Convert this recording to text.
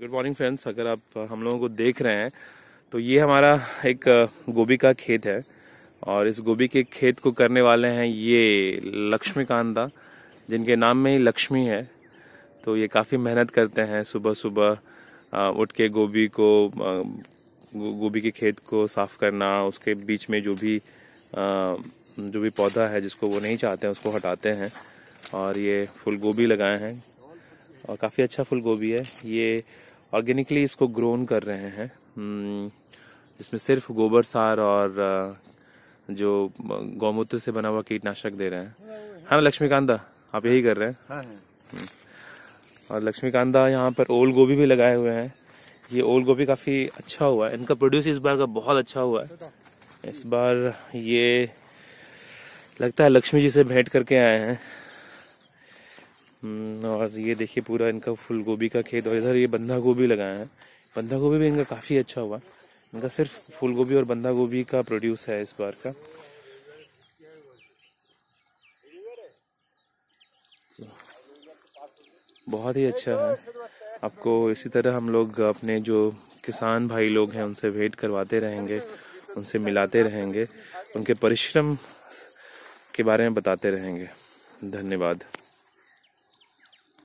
Good morning friends अगर आप, हम लोगों को देख रहे हैं तो ये हमारा एक, गोभी का खेत है। और इस गोभी के खेत को करने वाले हैं ये लक्ष्मीकांता, जिनके नाम में ही लक्ष्मी है। तो ये काफ़ी मेहनत करते हैं सुबह सुबह उठ के गोभी को गोभी के खेत को साफ़ करना, उसके बीच में जो भी जो भी पौधा है जिसको वो नहीं चाहते हैं, उसको हटाते हैं। और ये फूल गोभी लगाए हैं। और काफ़ी अच्छा फूल गोभी है। ये ऑर्गेनिकली इसको ग्रोन कर रहे हैं। हम्म, जिसमें सिर्फ़ गोबर सार और जो गौमूत्र से बना हुआ कीटनाशक दे रहे हैं। हाँ लक्ष्मीकांता आप यही कर रहे हैं? हाँ, हाँ। हम्म, और लक्ष्मीकांता यहाँ पर ओल गोभी भी लगाए हुए हैं। ये ओल गोभी काफ़ी अच्छा हुआ है। इनका प्रोड्यूस इस बार का बहुत अच्छा हुआ है। इस बार ये लगता है लक्ष्मी जी से भेंट करके आए हैं। और ये देखिए पूरा इनका फूल गोभी का खेत और इधर ये बंधा गोभी लगाया है। बंधा गोभी भी इनका काफ़ी अच्छा हुआ। इनका सिर्फ़ फूल गोभी और बंधा गोभी का प्रोड्यूस है इस बार का। बहुत ही अच्छा है। आपको इसी तरह हम लोग अपने जो किसान भाई लोग हैं, उनसे वेट करवाते रहेंगे, उनसे मिलाते रहेंगे, उनके परिश्रम के बारे में बताते रहेंगे। धन्यवाद।